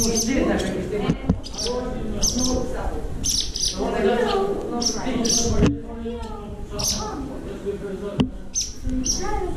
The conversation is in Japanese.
じゃあ。